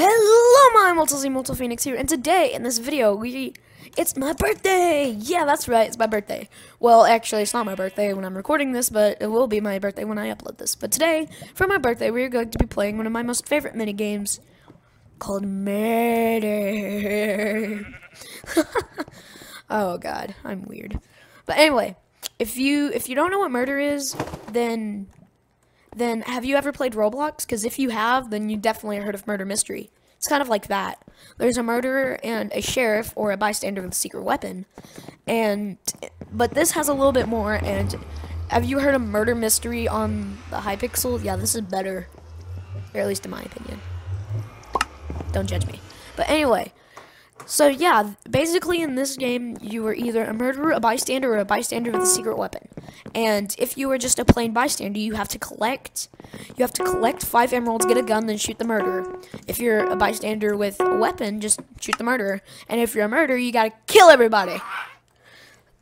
Hello, my Multi Multi Phoenix here, and today in this video, we it's my birthday. Yeah, that's right, it's my birthday. Well, actually, it's not my birthday when I'm recording this, but it will be my birthday when I upload this. But today, for my birthday, we are going to be playing one of my most favorite mini games called Murder. oh God, I'm weird. But anyway, if you if you don't know what murder is, then then have you ever played Roblox? Because if you have, then you definitely heard of Murder Mystery. It's kind of like that. There's a murderer and a sheriff or a bystander with a secret weapon, and but this has a little bit more. And have you heard of Murder Mystery on the Hypixel? Yeah, this is better, or at least in my opinion. Don't judge me. But anyway, so yeah, basically in this game, you were either a murderer, a bystander, or a bystander with a secret weapon. And if you were just a plain bystander, you have to collect, you have to collect five emeralds, get a gun, then shoot the murderer. If you're a bystander with a weapon, just shoot the murderer. And if you're a murderer, you gotta kill everybody.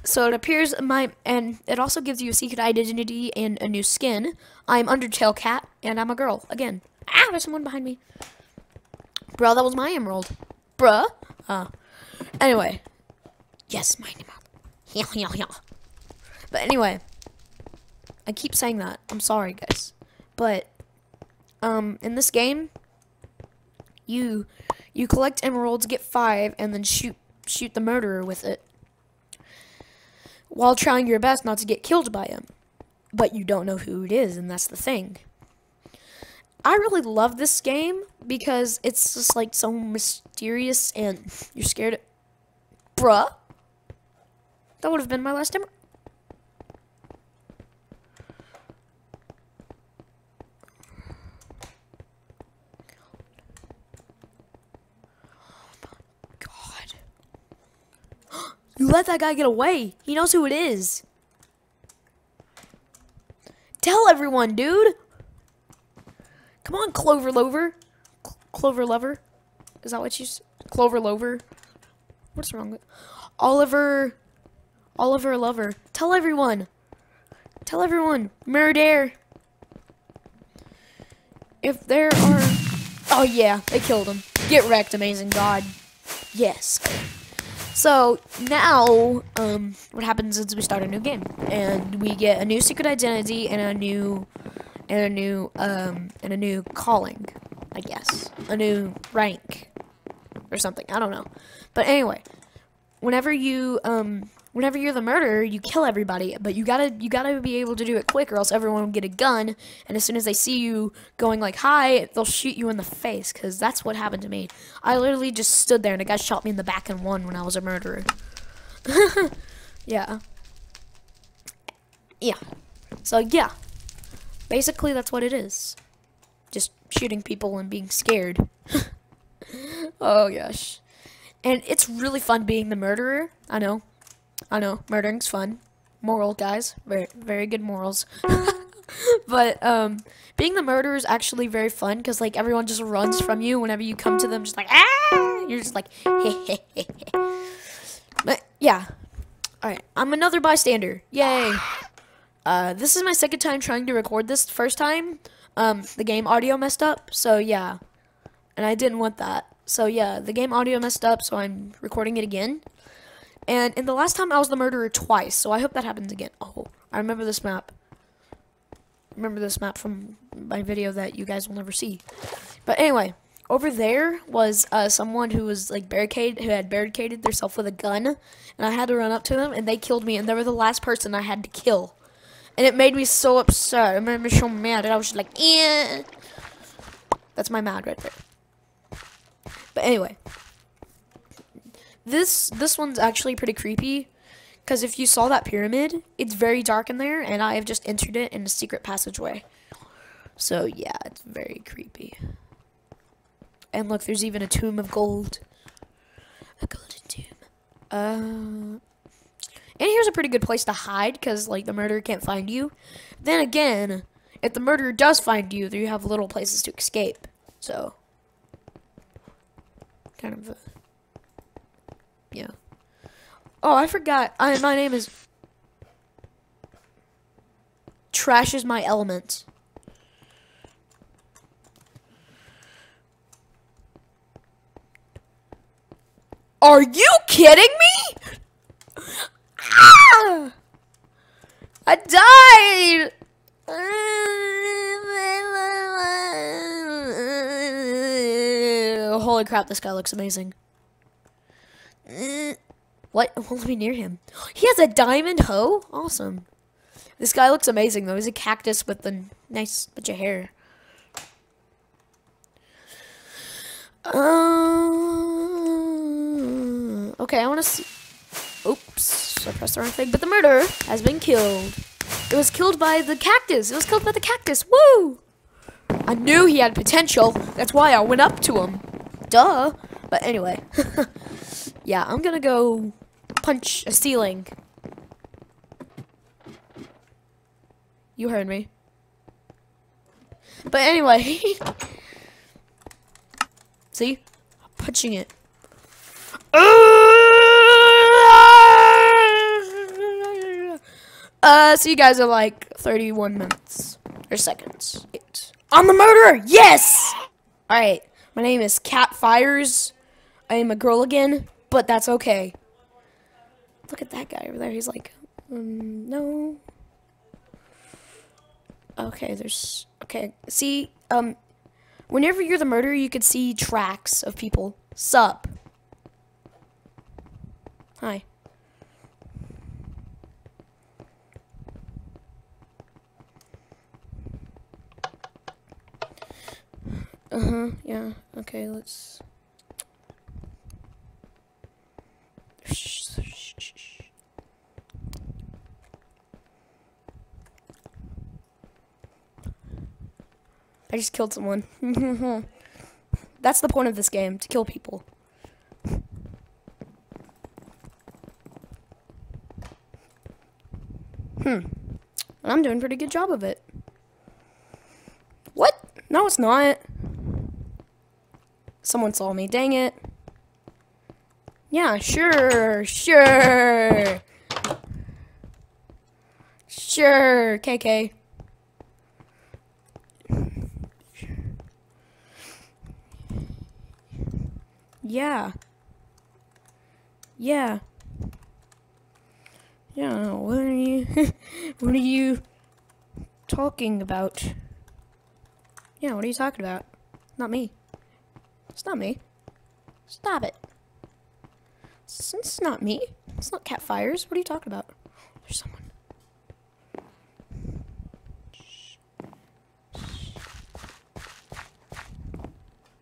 So it appears my, and it also gives you a secret identity and a new skin. I'm Undertale Cat, and I'm a girl again. Ah, there's someone behind me. Bro, that was my emerald. Bruh. Uh, anyway. Yes, my name. Yeah, yeah, yeah. But anyway. I keep saying that. I'm sorry, guys. But, um, in this game, you, you collect emeralds, get five, and then shoot, shoot the murderer with it. While trying your best not to get killed by him. But you don't know who it is, and that's the thing. I really love this game because it's just like so mysterious and you're scared. Bruh. That would have been my last time. God. You let that guy get away. He knows who it is. Tell everyone, dude. Come on, Clover Lover. Cl Clover Lover. Is that what you... Clover Lover? What's wrong with... Oliver... Oliver Lover. Tell everyone. Tell everyone. Murder. If there are... Oh, yeah. They killed him. Get wrecked, amazing god. Yes. So, now, um, what happens is we start a new game. And we get a new secret identity and a new and a new um and a new calling, I guess. A new rank or something. I don't know. But anyway, whenever you um whenever you're the murderer, you kill everybody, but you gotta you gotta be able to do it quick, or else everyone will get a gun. And as soon as they see you going like hi, they'll shoot you in the face. Cause that's what happened to me. I literally just stood there, and a guy shot me in the back and won when I was a murderer. yeah. Yeah. So yeah, Basically, that's what it is. Just shooting people and being scared. oh, gosh. And it's really fun being the murderer. I know. I know. Murdering's fun. Moral, guys. Very, very good morals. but um, being the murderer is actually very fun because like everyone just runs from you whenever you come to them, just like ah, you're just like But yeah, all right, I'm another bystander. Yay! Uh, this is my second time trying to record this. First time, um, the game audio messed up, so yeah. And I didn't want that. So yeah, the game audio messed up, so I'm recording it again. And in the last time, I was the murderer twice, so I hope that happens again. Oh, I remember this map. Remember this map from my video that you guys will never see. But anyway, over there was uh, someone who was like barricaded, who had barricaded themselves with a gun, and I had to run up to them, and they killed me, and they were the last person I had to kill. And it made me so upset. It made me so mad. And I was just like, eh. That's my mad right there. But anyway. This this one's actually pretty creepy. Because if you saw that pyramid, it's very dark in there. And I have just entered it in a secret passageway. So yeah, it's very creepy. And look, there's even a tomb of gold. A golden tomb. Uh, and here's a pretty good place to hide because, like, the murderer can't find you. Then again, if the murderer does find you, then you have little places to escape. So, kind of, uh, yeah. Oh, I forgot. I, my name is Trash is my element. Are you kidding me? I died. Holy crap, this guy looks amazing. What? Me near him. He has a diamond hoe? Awesome. This guy looks amazing, though. He's a cactus with a nice bunch of hair. Um, okay, I want to see. Oops, I pressed the wrong thing. But the murderer has been killed. It was killed by the cactus. It was killed by the cactus. Woo! I knew he had potential. That's why I went up to him. Duh. But anyway. yeah, I'm gonna go punch a ceiling. You heard me. But anyway. See? Punching it. Ah! Uh, see you guys in like 31 minutes. Or seconds. I'm the murderer! Yes! Alright, my name is Cat Fires. I am a girl again, but that's okay. Look at that guy over there. He's like, um, no. Okay, there's, okay. See, um, whenever you're the murderer, you could see tracks of people. Sup. Hi. Uh-huh, yeah. Okay, let's... I just killed someone. That's the point of this game, to kill people. Hmm. I'm doing a pretty good job of it. What? No, it's not. Someone saw me. Dang it. Yeah, sure, sure. Sure, KK. Yeah. Yeah. Yeah, what are you what are you talking about? Yeah, what are you talking about? Not me. It's not me. Stop it. It's, it's not me. It's not cat fires. What are you talking about? There's someone.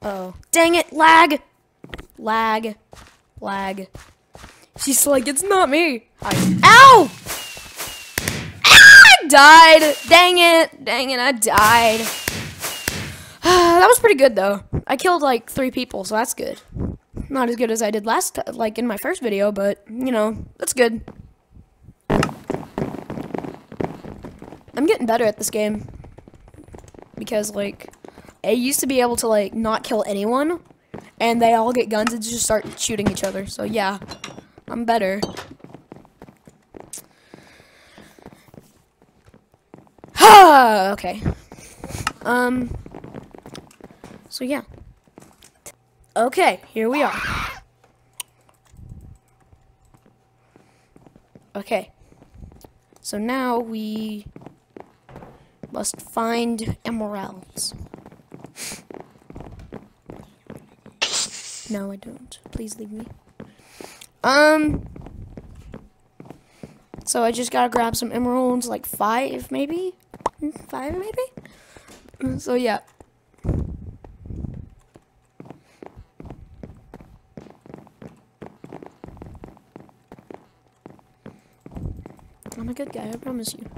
Oh. Dang it, lag! Lag. Lag. She's like, it's not me. I Ow! Ah, I died. Dang it. Dang it, I died. that was pretty good, though. I killed, like, three people, so that's good. Not as good as I did last, like, in my first video, but, you know, that's good. I'm getting better at this game. Because, like, I used to be able to, like, not kill anyone. And they all get guns and just start shooting each other. So, yeah. I'm better. okay. Um. So, yeah. Okay, here we are. Okay. So now we must find emeralds. No, I don't. Please leave me. Um. So I just gotta grab some emeralds, like five, maybe? Five, maybe? So, yeah. I'm a good guy, I promise you.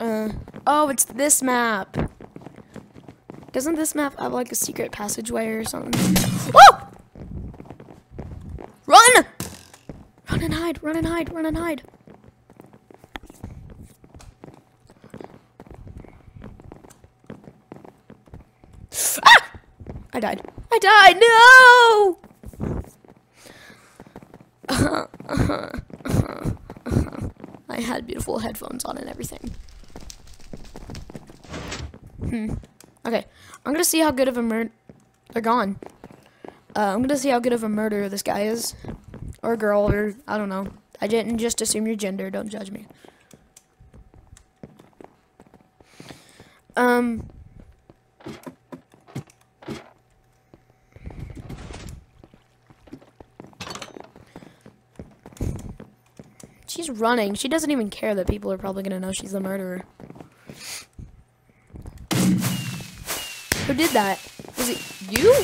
Uh, oh, it's this map. Doesn't this map have like a secret passageway or something? Whoa! Run! Run and hide, run and hide, run and hide. Ah! I died. I died. No! I had beautiful headphones on and everything. Hmm. Okay, I'm gonna see how good of a murder. They're gone. Uh, I'm gonna see how good of a murderer this guy is, or girl, or I don't know. I didn't just assume your gender. Don't judge me. Um. She's running. She doesn't even care that people are probably gonna know she's the murderer. Who did that? Was it you?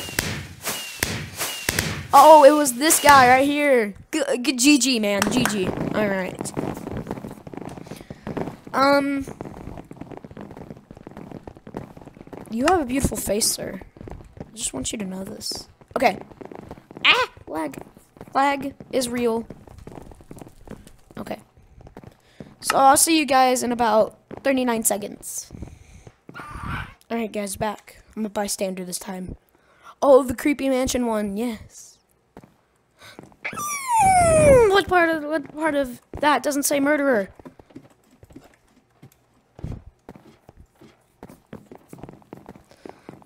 Oh, it was this guy right here. GG, man. GG. Alright. Um. You have a beautiful face, sir. I just want you to know this. Okay. Ah! Lag. Lag is real. Okay. So I'll see you guys in about 39 seconds. Alright, guys, back. I'm a bystander this time. Oh, the creepy mansion one, yes. Mm, what part of what part of that doesn't say murderer?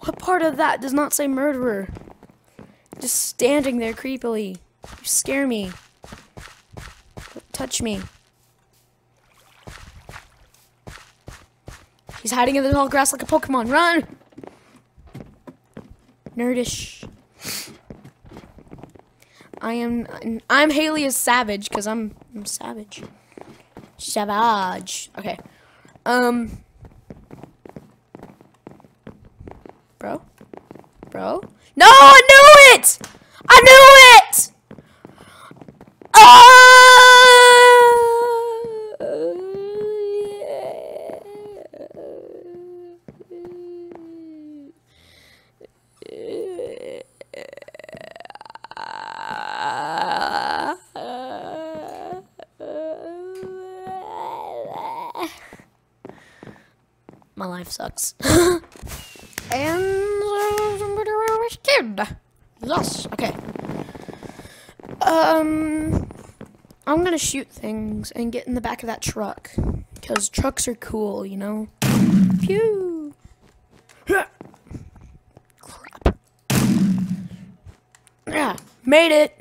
What part of that does not say murderer? Just standing there creepily. You scare me. Don't touch me. He's hiding in the tall grass like a Pokemon. Run! Nerdish. I am. I'm Haley as Savage because I'm, I'm Savage. Savage. Okay. Um. Bro? Bro? No, I knew it! I knew it! My life sucks. and kid. Yes. Okay. Um, I'm gonna shoot things and get in the back of that truck because trucks are cool, you know. Pew. Crap. Yeah, made it.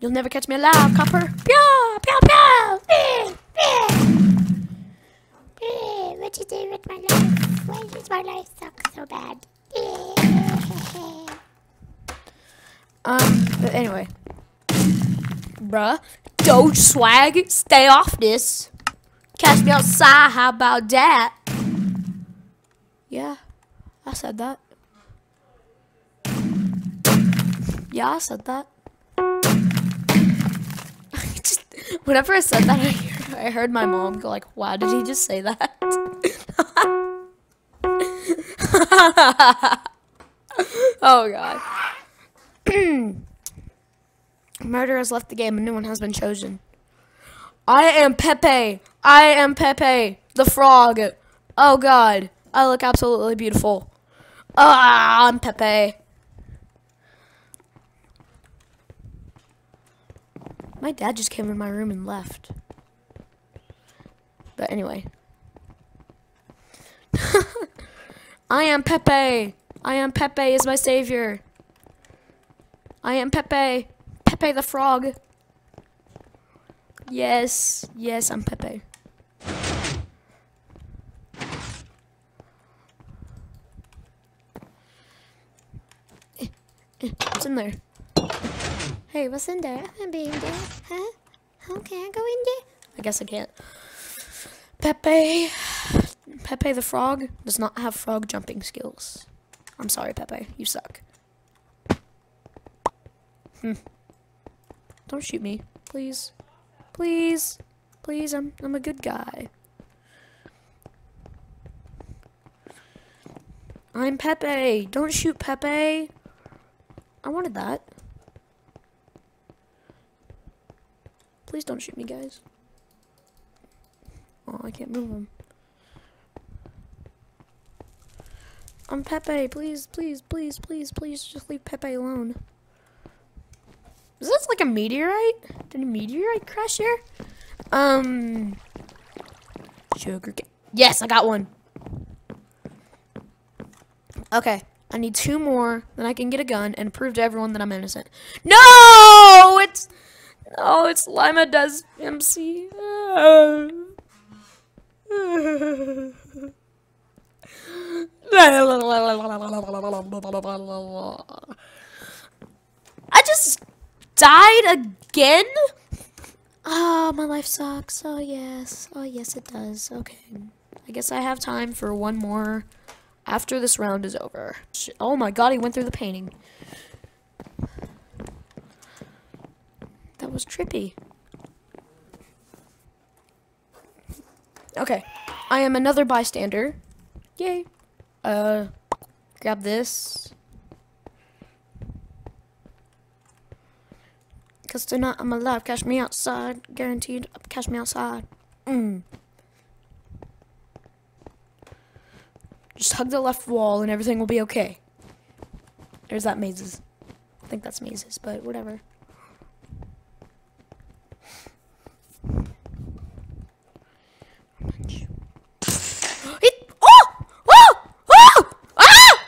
You'll never catch me alive, copper. Pew, pew, pew. What you do with my life? Why does my life suck so bad? Um, but anyway. Bruh. Doge swag. Stay off this. Catch me outside. How about that? Yeah. I said that. Yeah, I said that. just, whenever I said that, I, heard, I heard my mom go like, "Why did he just say that?" oh god. Murder has left the game. A new one has been chosen. I am Pepe. I am Pepe, the frog. Oh god. I look absolutely beautiful. Ah, I'm Pepe. My dad just came in my room and left. But anyway. I am Pepe. I am Pepe is my savior. I am Pepe. Pepe the frog. Yes. Yes, I'm Pepe. What's in there? Hey, what's in there? I'm being there. Huh? Can I go in there? I guess I can't. Pepe. Pepe the frog does not have frog jumping skills. I'm sorry, Pepe. You suck. Hmm. Don't shoot me, please. Please. Please, I'm I'm a good guy. I'm Pepe. Don't shoot Pepe. I wanted that. Please don't shoot me, guys. Oh, I can't move him. I'm Pepe. Please, please, please, please, please, just leave Pepe alone. Is this like a meteorite? Did a meteorite crash here? Um, sugar. Yes, I got one. Okay, I need two more, then I can get a gun and prove to everyone that I'm innocent. No! It's Oh, it's Lima does MC. I just died again? Oh, my life sucks. Oh, yes. Oh, yes, it does. Okay. I guess I have time for one more after this round is over. Oh my god, he went through the painting. That was trippy. Okay. I am another bystander. Yay. Uh, grab this. Cause tonight I'm alive. Cash me outside. Guaranteed. Cash me outside. Mm. Just hug the left wall and everything will be okay. There's that mazes. I think that's mazes, but whatever. It, oh! Oh! Oh! Ah!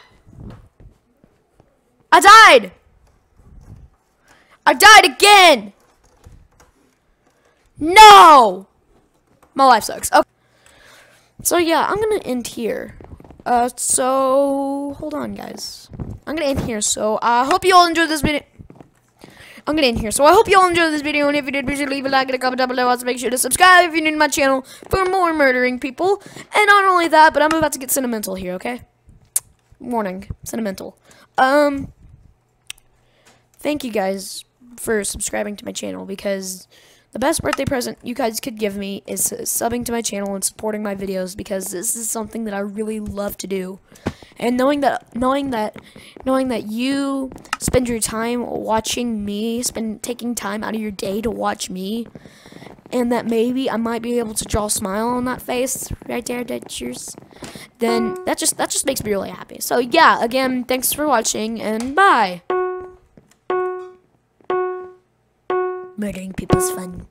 I died! I died again! No! My life sucks. Okay. So yeah, I'm gonna end here. Uh, so hold on, guys. I'm gonna end here. So I hope you all enjoyed this video. I'm gonna end here. So I hope you all enjoyed this video, and if you did, please leave a like and a comment down below. Also, make sure to subscribe if you're new to my channel for more murdering people. And not only that, but I'm about to get sentimental here. Okay. Warning, sentimental. Um, thank you guys for subscribing to my channel because the best birthday present you guys could give me is subbing to my channel and supporting my videos because this is something that I really love to do. And knowing that knowing that knowing that you spend your time watching me, spend taking time out of your day to watch me, and that maybe I might be able to draw a smile on that face right there, that yours, then that just that just makes me really happy. So yeah, again, thanks for watching and bye. Murdering people's fun.